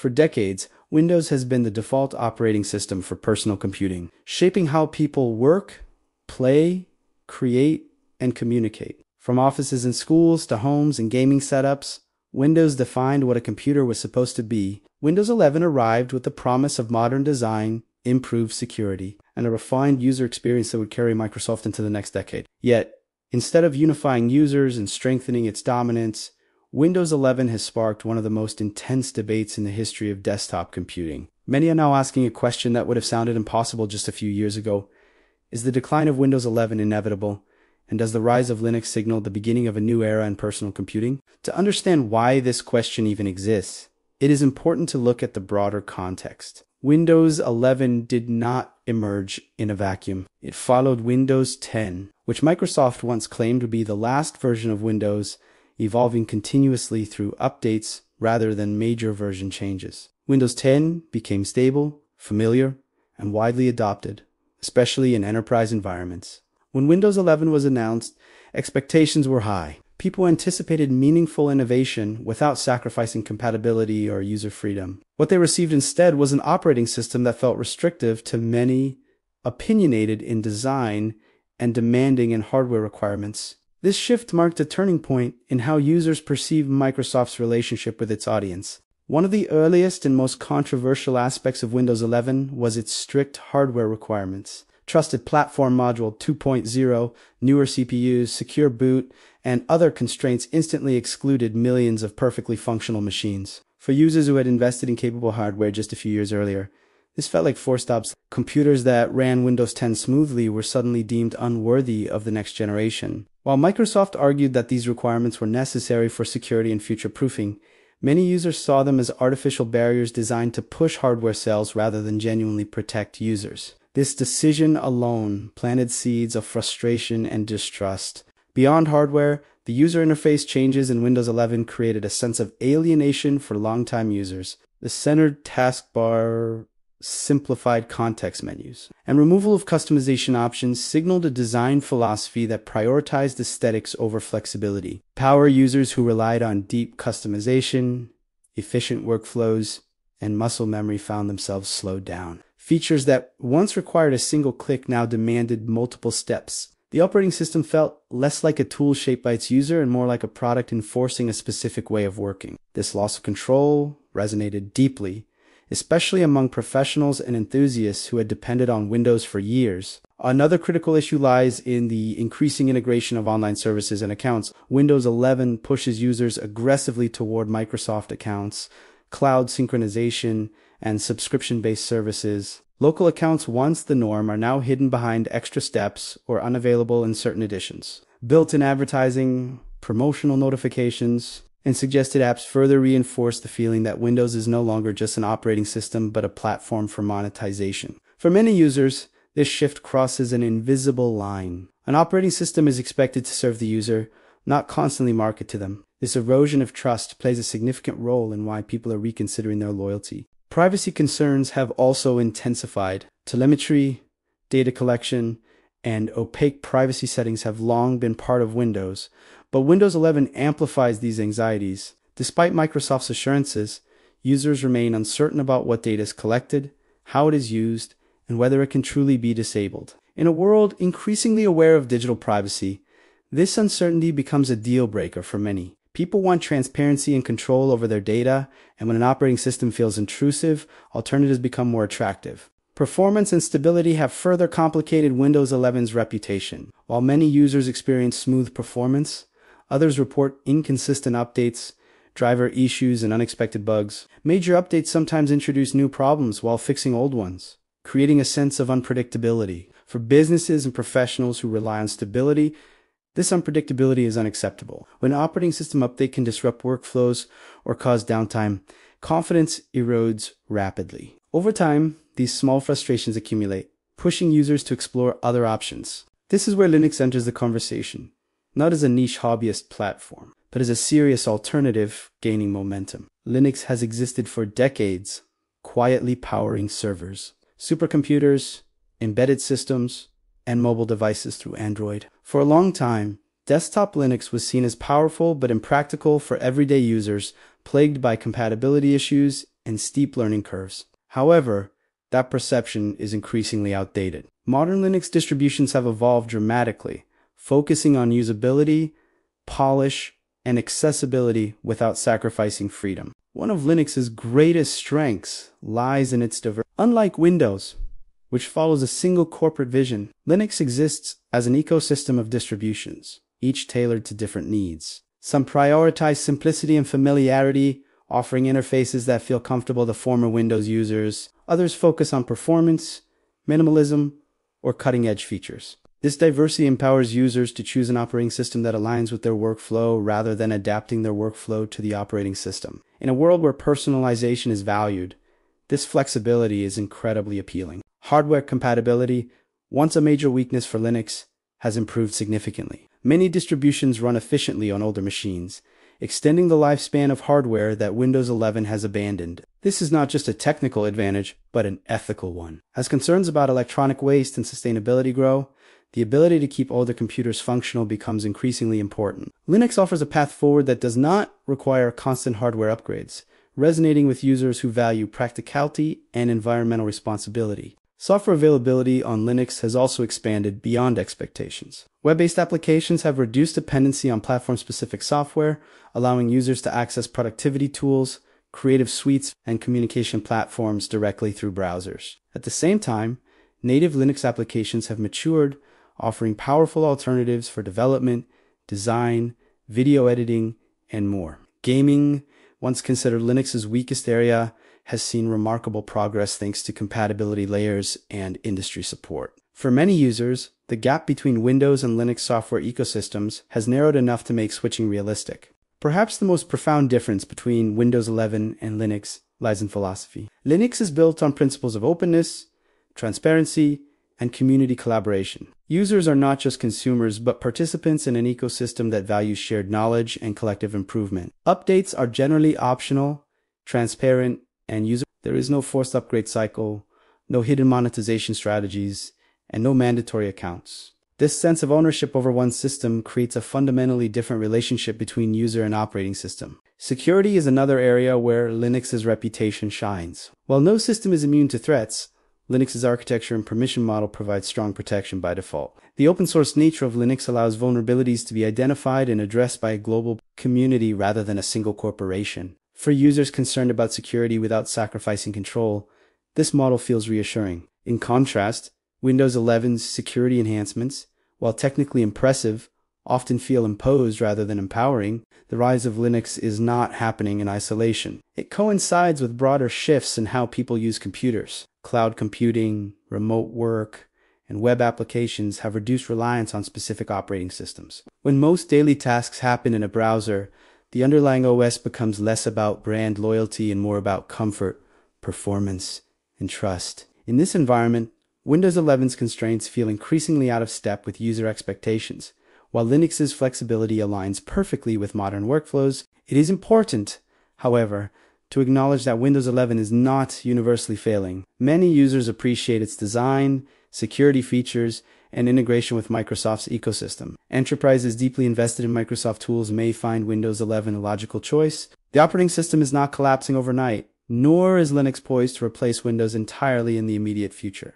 For decades, Windows has been the default operating system for personal computing, shaping how people work, play, create, and communicate. From offices and schools to homes and gaming setups, Windows defined what a computer was supposed to be. Windows 11 arrived with the promise of modern design, improved security, and a refined user experience that would carry Microsoft into the next decade. Yet, instead of unifying users and strengthening its dominance, Windows 11 has sparked one of the most intense debates in the history of desktop computing. Many are now asking a question that would have sounded impossible just a few years ago. Is the decline of Windows 11 inevitable? And does the rise of Linux signal the beginning of a new era in personal computing? To understand why this question even exists, it is important to look at the broader context. Windows 11 did not emerge in a vacuum. It followed Windows 10, which Microsoft once claimed would be the last version of Windows evolving continuously through updates rather than major version changes. Windows 10 became stable, familiar, and widely adopted, especially in enterprise environments. When Windows 11 was announced, expectations were high. People anticipated meaningful innovation without sacrificing compatibility or user freedom. What they received instead was an operating system that felt restrictive to many, opinionated in design, and demanding in hardware requirements. This shift marked a turning point in how users perceive Microsoft's relationship with its audience. One of the earliest and most controversial aspects of Windows 11 was its strict hardware requirements. Trusted Platform Module 2.0, newer CPUs, secure boot, and other constraints instantly excluded millions of perfectly functional machines. For users who had invested in capable hardware just a few years earlier, this felt like four stops. Computers that ran Windows 10 smoothly were suddenly deemed unworthy of the next generation. While Microsoft argued that these requirements were necessary for security and future proofing, many users saw them as artificial barriers designed to push hardware sales rather than genuinely protect users. This decision alone planted seeds of frustration and distrust. Beyond hardware, the user interface changes in Windows 11 created a sense of alienation for longtime users. The centered taskbar simplified context menus, and removal of customization options signaled a design philosophy that prioritized aesthetics over flexibility. Power users who relied on deep customization, efficient workflows, and muscle memory found themselves slowed down. Features that once required a single click now demanded multiple steps. The operating system felt less like a tool shaped by its user and more like a product enforcing a specific way of working. This loss of control resonated deeply especially among professionals and enthusiasts who had depended on Windows for years. Another critical issue lies in the increasing integration of online services and accounts. Windows 11 pushes users aggressively toward Microsoft accounts, cloud synchronization, and subscription-based services. Local accounts, once the norm, are now hidden behind extra steps or unavailable in certain editions. Built-in advertising, promotional notifications, and suggested apps further reinforce the feeling that Windows is no longer just an operating system but a platform for monetization. For many users, this shift crosses an invisible line. An operating system is expected to serve the user, not constantly market to them. This erosion of trust plays a significant role in why people are reconsidering their loyalty. Privacy concerns have also intensified. Telemetry, data collection, and opaque privacy settings have long been part of Windows, but Windows 11 amplifies these anxieties. Despite Microsoft's assurances, users remain uncertain about what data is collected, how it is used, and whether it can truly be disabled. In a world increasingly aware of digital privacy, this uncertainty becomes a deal breaker for many. People want transparency and control over their data, and when an operating system feels intrusive, alternatives become more attractive. Performance and stability have further complicated Windows 11's reputation. While many users experience smooth performance, others report inconsistent updates, driver issues, and unexpected bugs. Major updates sometimes introduce new problems while fixing old ones, creating a sense of unpredictability. For businesses and professionals who rely on stability, this unpredictability is unacceptable. When operating system update can disrupt workflows or cause downtime, confidence erodes rapidly. Over time, these small frustrations accumulate, pushing users to explore other options. This is where Linux enters the conversation, not as a niche hobbyist platform, but as a serious alternative gaining momentum. Linux has existed for decades, quietly powering servers, supercomputers, embedded systems, and mobile devices through Android. For a long time, desktop Linux was seen as powerful but impractical for everyday users plagued by compatibility issues and steep learning curves. However, that perception is increasingly outdated. Modern Linux distributions have evolved dramatically, focusing on usability, polish, and accessibility without sacrificing freedom. One of Linux's greatest strengths lies in its diversity. Unlike Windows, which follows a single corporate vision, Linux exists as an ecosystem of distributions, each tailored to different needs. Some prioritize simplicity and familiarity, offering interfaces that feel comfortable to former Windows users. Others focus on performance, minimalism, or cutting edge features. This diversity empowers users to choose an operating system that aligns with their workflow rather than adapting their workflow to the operating system. In a world where personalization is valued, this flexibility is incredibly appealing. Hardware compatibility, once a major weakness for Linux, has improved significantly. Many distributions run efficiently on older machines, extending the lifespan of hardware that Windows 11 has abandoned. This is not just a technical advantage, but an ethical one. As concerns about electronic waste and sustainability grow, the ability to keep older computers functional becomes increasingly important. Linux offers a path forward that does not require constant hardware upgrades, resonating with users who value practicality and environmental responsibility. Software availability on Linux has also expanded beyond expectations. Web-based applications have reduced dependency on platform-specific software, allowing users to access productivity tools, creative suites, and communication platforms directly through browsers. At the same time, native Linux applications have matured offering powerful alternatives for development, design, video editing, and more. Gaming, once considered Linux's weakest area, has seen remarkable progress thanks to compatibility layers and industry support. For many users, the gap between Windows and Linux software ecosystems has narrowed enough to make switching realistic. Perhaps the most profound difference between Windows 11 and Linux lies in philosophy. Linux is built on principles of openness, transparency, and community collaboration. Users are not just consumers, but participants in an ecosystem that values shared knowledge and collective improvement. Updates are generally optional, transparent, and user. There is no forced upgrade cycle, no hidden monetization strategies, and no mandatory accounts. This sense of ownership over one's system creates a fundamentally different relationship between user and operating system. Security is another area where Linux's reputation shines. While no system is immune to threats, Linux's architecture and permission model provides strong protection by default. The open source nature of Linux allows vulnerabilities to be identified and addressed by a global community rather than a single corporation. For users concerned about security without sacrificing control, this model feels reassuring. In contrast, Windows 11's security enhancements, while technically impressive, often feel imposed rather than empowering, the rise of Linux is not happening in isolation. It coincides with broader shifts in how people use computers cloud computing, remote work, and web applications have reduced reliance on specific operating systems. When most daily tasks happen in a browser, the underlying OS becomes less about brand loyalty and more about comfort, performance, and trust. In this environment, Windows 11's constraints feel increasingly out of step with user expectations. While Linux's flexibility aligns perfectly with modern workflows, it is important, however, to acknowledge that Windows 11 is not universally failing. Many users appreciate its design, security features, and integration with Microsoft's ecosystem. Enterprises deeply invested in Microsoft tools may find Windows 11 a logical choice. The operating system is not collapsing overnight, nor is Linux poised to replace Windows entirely in the immediate future.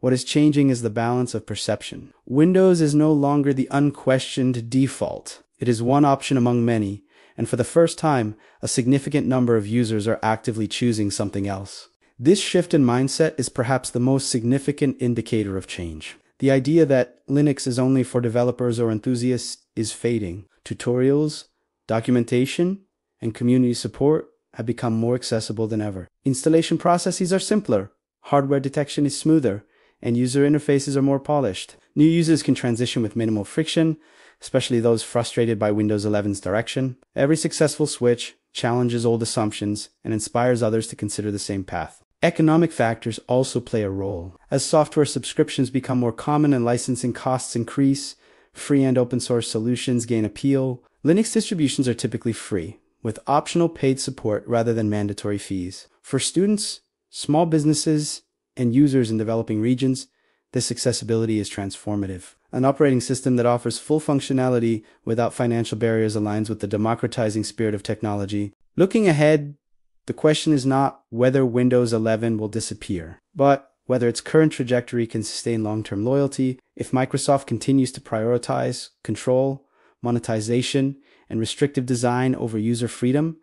What is changing is the balance of perception. Windows is no longer the unquestioned default. It is one option among many, and for the first time, a significant number of users are actively choosing something else. This shift in mindset is perhaps the most significant indicator of change. The idea that Linux is only for developers or enthusiasts is fading. Tutorials, documentation, and community support have become more accessible than ever. Installation processes are simpler, hardware detection is smoother, and user interfaces are more polished. New users can transition with minimal friction, especially those frustrated by Windows 11's direction. Every successful switch challenges old assumptions and inspires others to consider the same path. Economic factors also play a role. As software subscriptions become more common and licensing costs increase, free and open source solutions gain appeal. Linux distributions are typically free, with optional paid support rather than mandatory fees. For students, small businesses, and users in developing regions, this accessibility is transformative. An operating system that offers full functionality without financial barriers aligns with the democratizing spirit of technology. Looking ahead, The question is not whether Windows 11 will disappear, but whether its current trajectory can sustain long-term loyalty if Microsoft continues to prioritize control, monetization, and restrictive design over user freedom,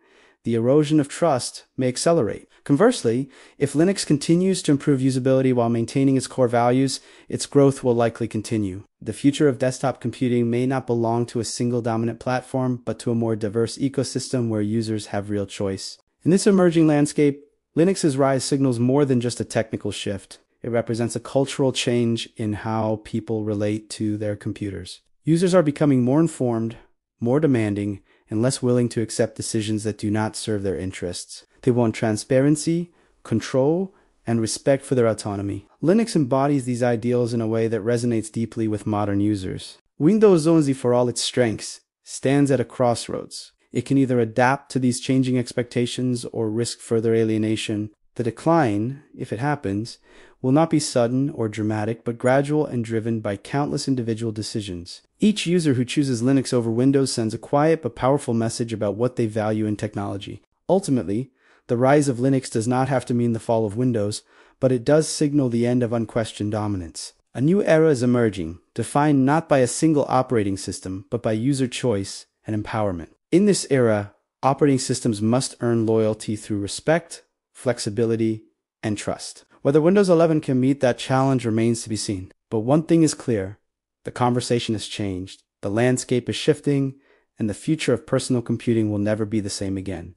the erosion of trust may accelerate. Conversely, if Linux continues to improve usability while maintaining its core values, its growth will likely continue. The future of desktop computing may not belong to a single dominant platform, but to a more diverse ecosystem where users have real choice. In this emerging landscape, Linux's rise signals more than just a technical shift. It represents a cultural change in how people relate to their computers. Users are becoming more informed, more demanding, and less willing to accept decisions that do not serve their interests. They want transparency, control, and respect for their autonomy. Linux embodies these ideals in a way that resonates deeply with modern users. Windows 11, for all its strengths, stands at a crossroads. It can either adapt to these changing expectations or risk further alienation. The decline, if it happens, will not be sudden or dramatic, but gradual and driven by countless individual decisions. Each user who chooses Linux over Windows sends a quiet but powerful message about what they value in technology. Ultimately, the rise of Linux does not have to mean the fall of Windows, but it does signal the end of unquestioned dominance. A new era is emerging, defined not by a single operating system, but by user choice and empowerment. In this era, operating systems must earn loyalty through respect, flexibility, and trust. Whether Windows 11 can meet that challenge remains to be seen. But one thing is clear the conversation has changed, the landscape is shifting, and the future of personal computing will never be the same again.